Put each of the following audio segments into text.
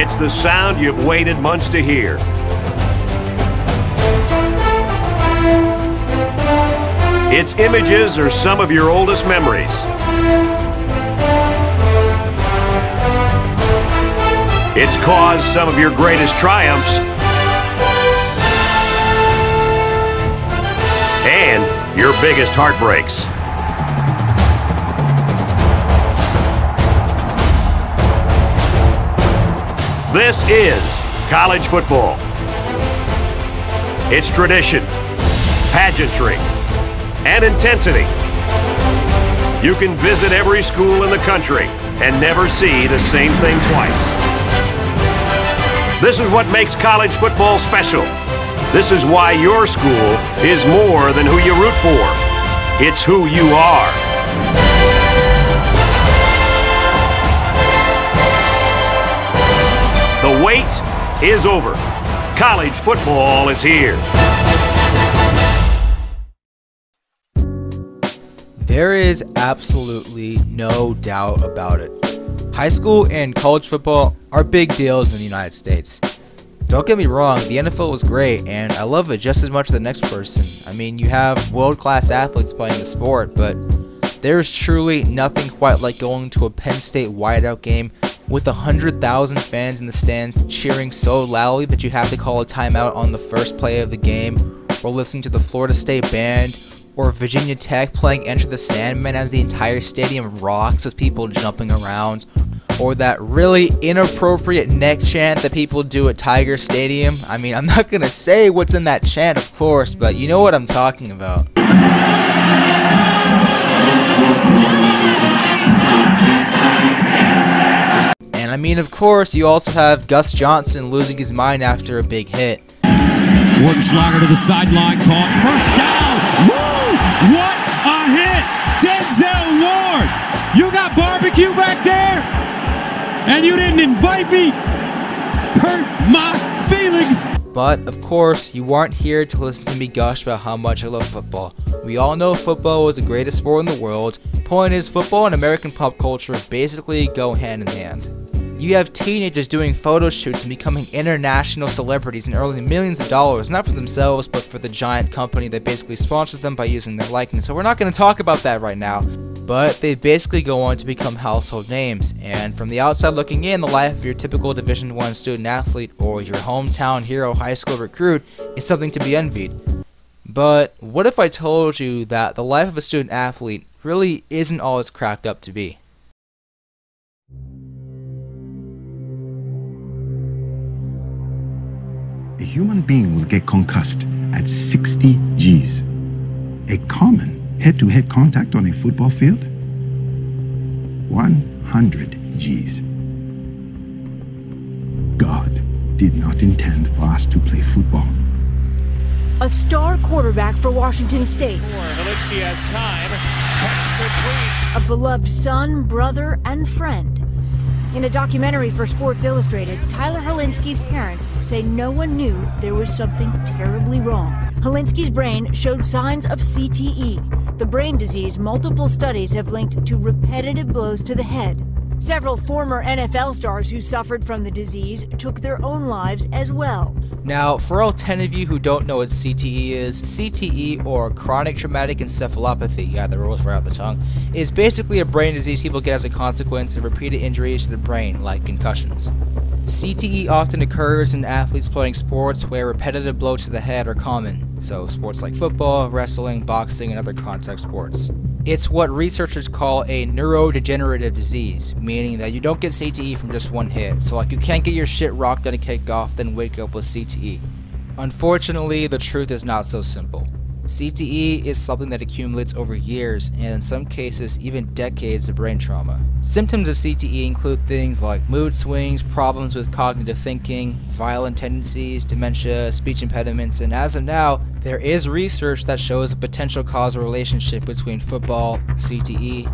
It's the sound you've waited months to hear. Its images are some of your oldest memories. It's caused some of your greatest triumphs. And your biggest heartbreaks. This is college football. It's tradition, pageantry, and intensity. You can visit every school in the country and never see the same thing twice. This is what makes college football special. This is why your school is more than who you root for. It's who you are. Is over. College football is here. There is absolutely no doubt about it. High school and college football are big deals in the United States. Don't get me wrong, the NFL was great, and I love it just as much as the next person. I mean, you have world class athletes playing the sport, but there's truly nothing quite like going to a Penn State whiteout game with 100,000 fans in the stands cheering so loudly that you have to call a timeout on the first play of the game, or listening to the Florida State band, or Virginia Tech playing Enter the Sandman as the entire stadium rocks with people jumping around, or that really inappropriate neck chant that people do at Tiger Stadium. I mean, I'm not gonna say what's in that chant, of course, but you know what I'm talking about. And I mean, of course, you also have Gus Johnson losing his mind after a big hit. Wartenschlager to the sideline, caught first down. Woo! What a hit! Denzel Ward! You got barbecue back there? And you didn't invite me? Hurt my feelings! But, of course, you aren't here to listen to me gush about how much I love football. We all know football is the greatest sport in the world. Point is, football and American pop culture basically go hand in hand. You have teenagers doing photo shoots and becoming international celebrities and earning millions of dollars, not for themselves, but for the giant company that basically sponsors them by using their likeness. So we're not going to talk about that right now. But they basically go on to become household names. And from the outside looking in, the life of your typical Division One student athlete or your hometown hero high school recruit is something to be envied. But what if I told you that the life of a student athlete really isn't all it's cracked up to be? A human being will get concussed at 60 Gs. A common head to head contact on a football field? 100 Gs. God did not intend for us to play football. A star quarterback for Washington State. Nowitzki has time. Pass complete. A beloved son, brother, and friend. In a documentary for Sports Illustrated, Tyler Hilinski's parents say no one knew there was something terribly wrong. Hilinski's brain showed signs of CTE, the brain disease multiple studies have linked to repetitive blows to the head. Several former NFL stars who suffered from the disease took their own lives as well. Now, for all 10 of you who don't know what CTE is, CTE, or chronic traumatic encephalopathy, yeah, the rules were out the tongue, is basically a brain disease people get as a consequence of repeated injuries to the brain, like concussions. CTE often occurs in athletes playing sports where repetitive blows to the head are common, so sports like football, wrestling, boxing, and other contact sports. It's what researchers call a neurodegenerative disease, meaning that you don't get CTE from just one hit. So, like, you can't get your shit rocked on a kickoff, then wake up with CTE. Unfortunately, the truth is not so simple. CTE is something that accumulates over years and in some cases even decades of brain trauma. Symptoms of CTE include things like mood swings, problems with cognitive thinking, violent tendencies, dementia, speech impediments, and as of now, there is research that shows a potential causal relationship between football, CTE,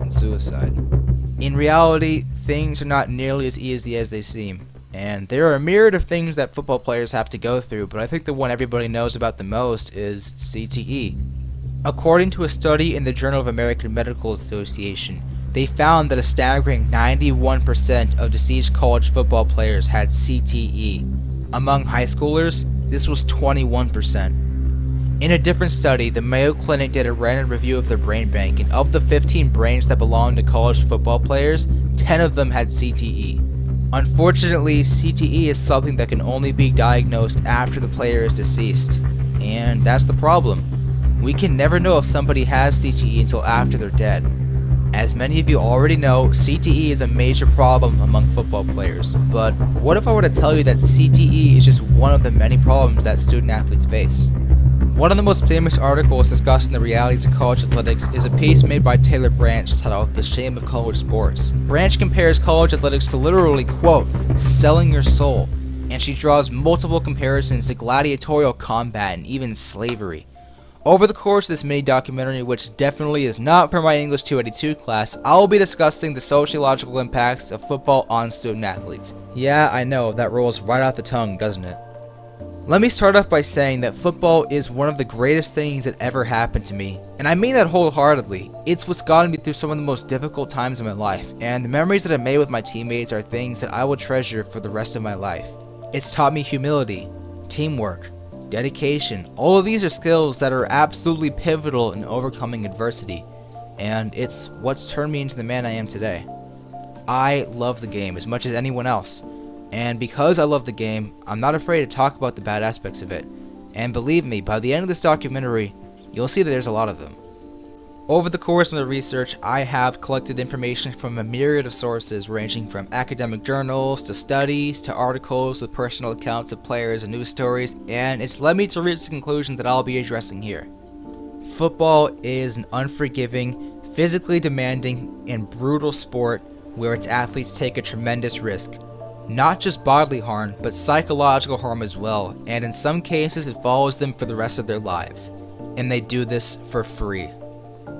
and suicide. In reality, things are not nearly as easy as they seem. And there are a myriad of things that football players have to go through, but I think the one everybody knows about the most is CTE. According to a study in the Journal of American Medical Association, they found that a staggering 91% of deceased college football players had CTE. Among high schoolers, this was 21%. In a different study, the Mayo Clinic did a random review of their brain bank, and of the 15 brains that belonged to college football players, 10 of them had CTE. Unfortunately, CTE is something that can only be diagnosed after the player is deceased, and that's the problem. We can never know if somebody has CTE until after they're dead. As many of you already know, CTE is a major problem among football players, but what if I were to tell you that CTE is just one of the many problems that student athletes face? One of the most famous articles discussing the realities of college athletics is a piece made by Taylor Branch titled The Shame of College Sports. Branch compares college athletics to literally, quote, selling your soul, and she draws multiple comparisons to gladiatorial combat and even slavery. Over the course of this mini documentary, which definitely is not for my English 282 class, I will be discussing the sociological impacts of football on student athletes. Yeah, I know, that rolls right off the tongue, doesn't it? Let me start off by saying that football is one of the greatest things that ever happened to me, and I mean that wholeheartedly. It's what's gotten me through some of the most difficult times in my life, and the memories that I made with my teammates are things that I will treasure for the rest of my life. It's taught me humility, teamwork, dedication. All of these are skills that are absolutely pivotal in overcoming adversity, and it's what's turned me into the man I am today. I love the game as much as anyone else. And because I love the game, I'm not afraid to talk about the bad aspects of it. And believe me, by the end of this documentary, you'll see that there's a lot of them. Over the course of the research, I have collected information from a myriad of sources ranging from academic journals to studies to articles with personal accounts of players and news stories, and it's led me to reach the conclusion that I'll be addressing here. Football is an unforgiving, physically demanding, and brutal sport where its athletes take a tremendous risk, not just bodily harm, but psychological harm as well, and in some cases it follows them for the rest of their lives. And they do this for free.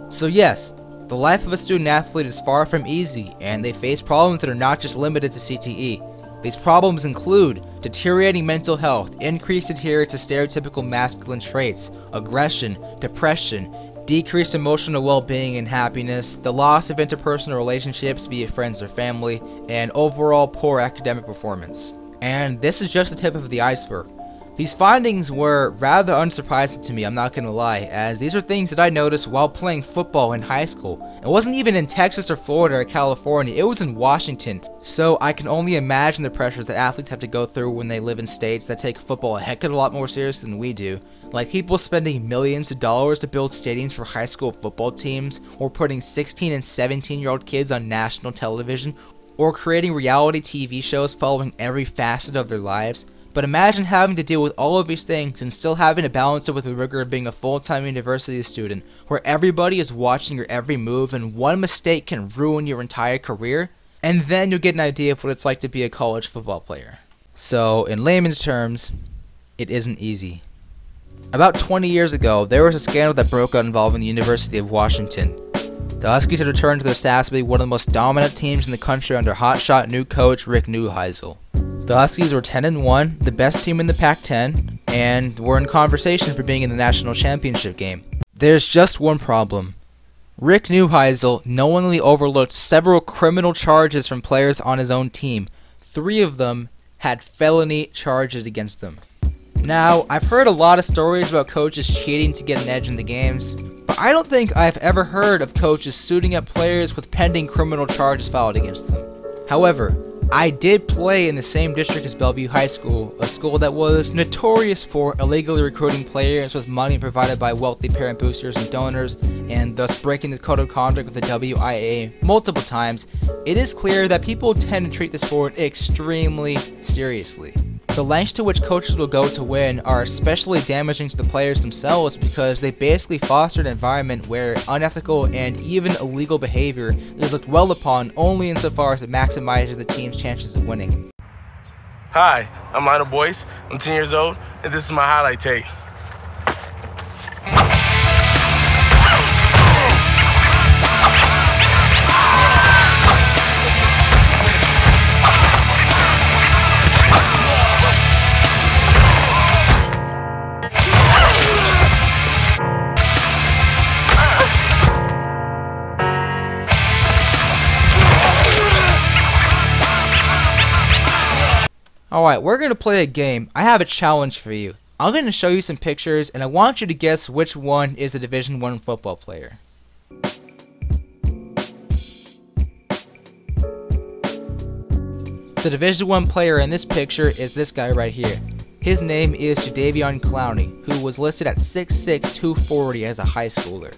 So yes, the life of a student athlete is far from easy, and they face problems that are not just limited to CTE. These problems include deteriorating mental health, increased adherence to stereotypical masculine traits, aggression, depression, decreased emotional well-being and happiness, the loss of interpersonal relationships, be it friends or family, and overall poor academic performance. And this is just the tip of the iceberg. These findings were rather unsurprising to me, I'm not gonna lie, as these are things that I noticed while playing football in high school. It wasn't even in Texas or Florida or California, it was in Washington. So I can only imagine the pressures that athletes have to go through when they live in states that take football a heck of a lot more serious than we do. Like people spending millions of dollars to build stadiums for high school football teams, or putting 16 and 17 year old kids on national television, or creating reality TV shows following every facet of their lives. But imagine having to deal with all of these things and still having to balance it with the rigor of being a full-time university student, where everybody is watching your every move and one mistake can ruin your entire career, and then you'll get an idea of what it's like to be a college football player. So, in layman's terms, it isn't easy. About 20 years ago, there was a scandal that broke out involving the University of Washington. The Huskies had returned to their status to be one of the most dominant teams in the country under hotshot new coach Rick Neuheisel. The Huskies were 10 and 1, the best team in the Pac-10, and were in conversation for being in the national championship game. There's just one problem. Rick Neuheisel knowingly overlooked several criminal charges from players on his own team. Three of them had felony charges against them. Now, I've heard a lot of stories about coaches cheating to get an edge in the games, but I don't think I've ever heard of coaches suiting up players with pending criminal charges filed against them. However, I did play in the same district as Bellevue High School, a school that was notorious for illegally recruiting players with money provided by wealthy parent boosters and donors, and thus breaking the code of conduct with the WIA multiple times. It is clear that people tend to treat the sport extremely seriously. The lengths to which coaches will go to win are especially damaging to the players themselves because they basically foster an environment where unethical and even illegal behavior is looked well upon only insofar as it maximizes the team's chances of winning. Hi, I'm Lionel Boyce. I'm 10 years old, and this is my highlight tape. Alright, we're going to play a game. I have a challenge for you. I'm going to show you some pictures, and I want you to guess which one is a Division 1 football player. The Division 1 player in this picture is this guy right here. His name is Jadeveon Clowney, who was listed at 6'6", 240 as a high schooler.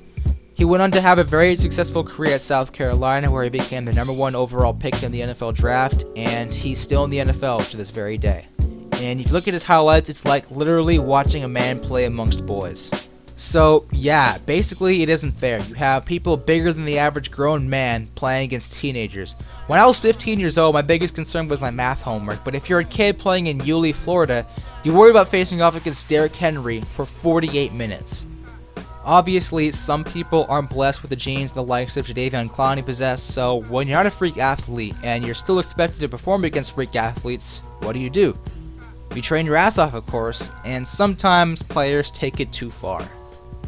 He went on to have a very successful career at South Carolina, where he became the number one overall pick in the NFL draft, and he's still in the NFL to this very day. And if you look at his highlights, it's like literally watching a man play amongst boys. So, yeah, basically it isn't fair. You have people bigger than the average grown man playing against teenagers. When I was 15 years old, my biggest concern was my math homework, but if you're a kid playing in Yulee, Florida, you worry about facing off against Derrick Henry for 48 minutes. Obviously, some people aren't blessed with the genes the likes of Jadeveon Clowney possess, so when you're not a freak athlete and you're still expected to perform against freak athletes, what do you do? You train your ass off, of course, and sometimes players take it too far.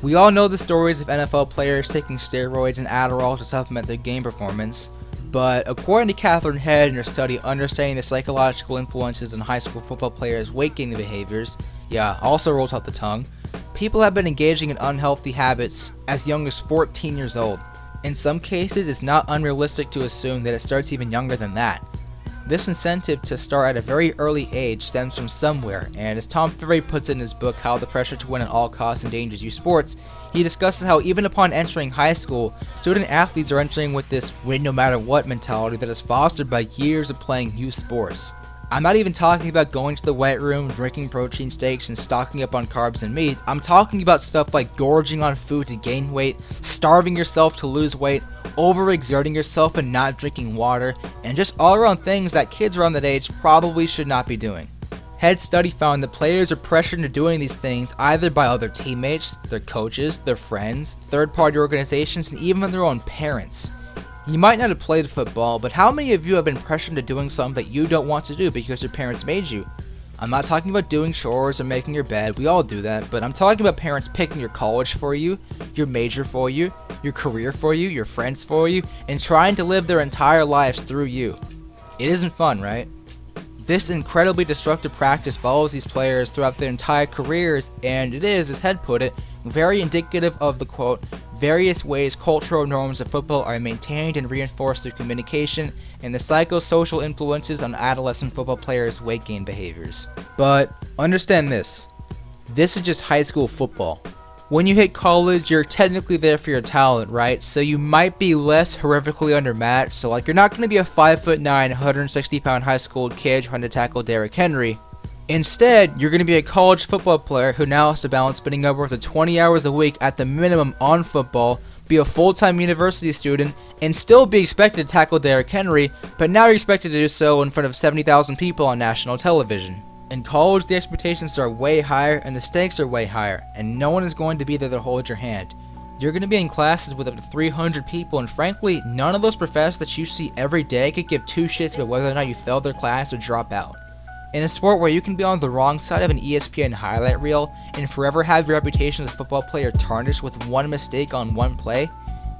We all know the stories of NFL players taking steroids and Adderall to supplement their game performance, but according to Katherine Head in her study Understanding the Psychological Influences on High School Football Players' Weight Gain Behaviors, yeah, also rolls out the tongue, People have been engaging in unhealthy habits as young as 14 years old. In some cases, it's not unrealistic to assume that it starts even younger than that. This incentive to start at a very early age stems from somewhere, and as Tom Ferry puts it in his book How the Pressure to Win at All Costs Endangers Youth Sports, he discusses how even upon entering high school, student athletes are entering with this win no matter what mentality that is fostered by years of playing youth sports. I'm not even talking about going to the wet room, drinking protein shakes, and stocking up on carbs and meat. I'm talking about stuff like gorging on food to gain weight, starving yourself to lose weight, overexerting yourself and not drinking water, and just all around things that kids around that age probably should not be doing. Head study found that players are pressured into doing these things either by other teammates, their coaches, their friends, third party organizations, and even their own parents. You might not have played football, but how many of you have been pressured into doing something that you don't want to do because your parents made you? I'm not talking about doing chores or making your bed, we all do that, but I'm talking about parents picking your college for you, your major for you, your career for you, your friends for you, and trying to live their entire lives through you. It isn't fun, right? This incredibly destructive practice follows these players throughout their entire careers, and it is, as Head put it, very indicative of the quote, various ways cultural norms of football are maintained and reinforced through communication and the psychosocial influences on adolescent football players' weight gain behaviors. But understand this this is just high school football. When you hit college, you're technically there for your talent, right? So you might be less horrifically undermatched. So, like, you're not going to be a 5'9, 160 pound high school kid trying to tackle Derrick Henry. Instead, you're going to be a college football player who now has to balance spending upwards of 20 hours a week at the minimum on football, be a full-time university student, and still be expected to tackle Derrick Henry, but now you're expected to do so in front of 70,000 people on national television. In college, the expectations are way higher and the stakes are way higher, and no one is going to be there to hold your hand. You're going to be in classes with up to 300 people, and frankly, none of those professors that you see every day could give two shits about whether or not you failed their class or drop out. In a sport where you can be on the wrong side of an ESPN highlight reel and forever have your reputation as a football player tarnished with one mistake on one play,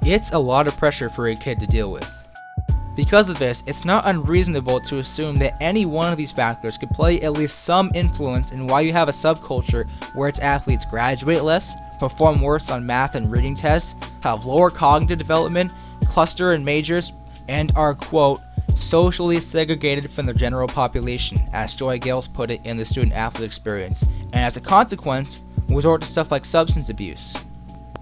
it's a lot of pressure for a kid to deal with. Because of this, it's not unreasonable to assume that any one of these factors could play at least some influence in why you have a subculture where its athletes graduate less, perform worse on math and reading tests, have lower cognitive development, cluster in majors, and are, quote, socially segregated from the general population, as Joy Gales put it in the student athlete experience, and as a consequence, resort to stuff like substance abuse.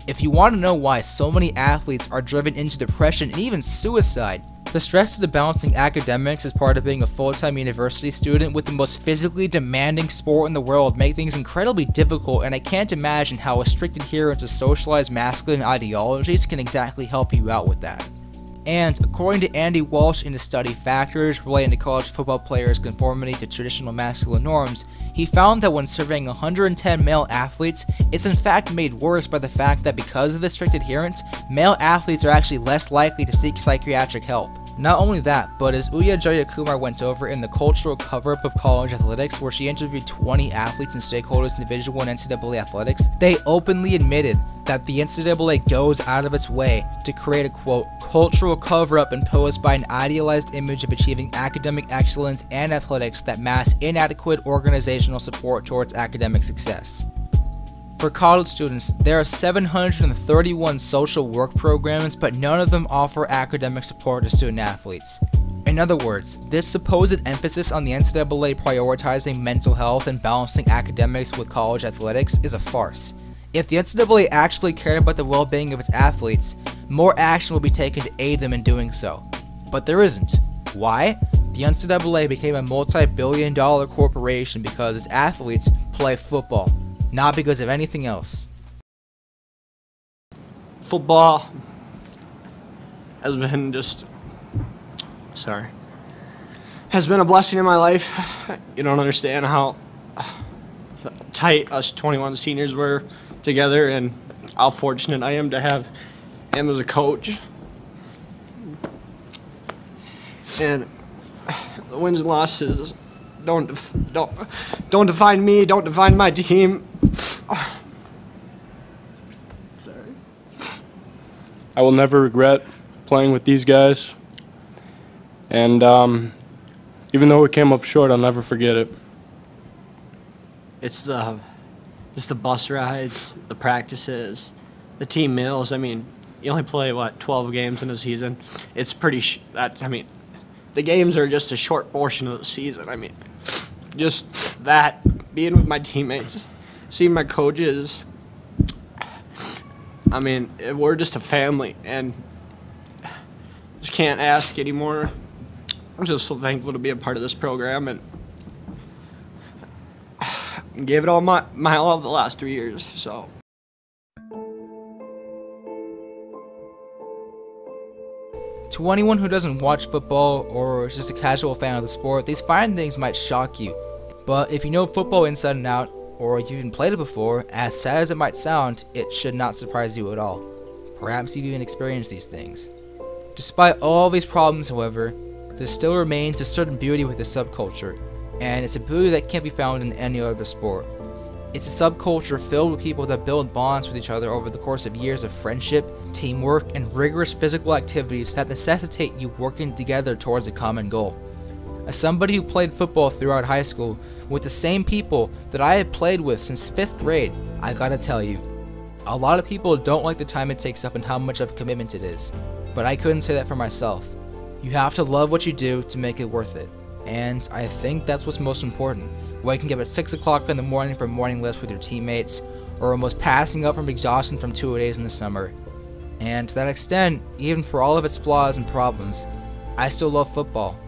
If you want to know why so many athletes are driven into depression and even suicide, the stresses of balancing academics as part of being a full-time university student with the most physically demanding sport in the world make things incredibly difficult and I can't imagine how a strict adherence to socialized masculine ideologies can exactly help you out with that. And according to Andy Walsh in his study Factors Relating to College Football Players' Conformity to Traditional Masculine Norms, he found that when surveying 110 male athletes, it's in fact made worse by the fact that because of this strict adherence, male athletes are actually less likely to seek psychiatric help. Not only that, but as Uma Jayakumar went over in the cultural cover-up of college athletics, where she interviewed 20 athletes and stakeholders in Division One NCAA athletics, they openly admitted that the NCAA goes out of its way to create a quote cultural cover-up imposed by an idealized image of achieving academic excellence and athletics that masks inadequate organizational support towards academic success. For college students, there are 731 social work programs, but none of them offer academic support to student athletes. In other words, this supposed emphasis on the NCAA prioritizing mental health and balancing academics with college athletics is a farce. If the NCAA actually cared about the well being of its athletes, more action would be taken to aid them in doing so. But there isn't. Why? The NCAA became a multi billion dollar corporation because its athletes play football not because of anything else. Football has been just, sorry, has been a blessing in my life. You don't understand how tight us 21 seniors were together and how fortunate I am to have him as a coach. And the wins and losses don't don't don't define me, don't define my team. I will never regret playing with these guys. And um, even though we came up short, I'll never forget it. It's the, it's the bus rides, the practices, the team meals. I mean, you only play what 12 games in a season. It's pretty. Sh- that I mean, the games are just a short portion of the season. I mean, just that being with my teammates, seeing my coaches. I mean, we're just a family, and just can't ask anymore. I'm just so thankful to be a part of this program and gave it all my, my all the last three years. So. To anyone who doesn't watch football or is just a casual fan of the sport, these findings might shock you. But if you know football inside and out, or you've even played it before, as sad as it might sound, it should not surprise you at all. Perhaps you've even experienced these things. Despite all these problems, however, there still remains a certain beauty with the subculture, and it's a beauty that can't be found in any other sport. It's a subculture filled with people that build bonds with each other over the course of years of friendship, teamwork, and rigorous physical activities that necessitate you working together towards a common goal. As somebody who played football throughout high school with the same people that I had played with since 5th grade, I gotta tell you, a lot of people don't like the time it takes up and how much of a commitment it is. But I couldn't say that for myself. You have to love what you do to make it worth it. And I think that's what's most important. Waking up at 6 o'clock in the morning for morning lifts with your teammates, or almost passing out from exhaustion from two days in the summer. And to that extent, even for all of its flaws and problems, I still love football.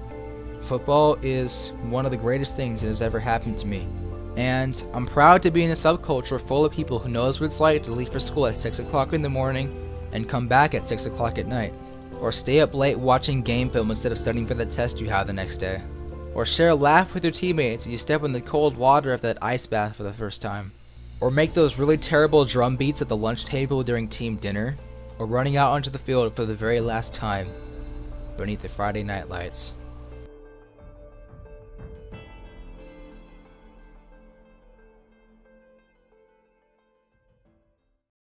Football is one of the greatest things that has ever happened to me. And I'm proud to be in a subculture full of people who knows what it's like to leave for school at 6 o'clock in the morning and come back at 6 o'clock at night. Or stay up late watching game film instead of studying for the test you have the next day. Or share a laugh with your teammates as you step in the cold water of that ice bath for the first time. Or make those really terrible drum beats at the lunch table during team dinner. Or running out onto the field for the very last time beneath the Friday night lights.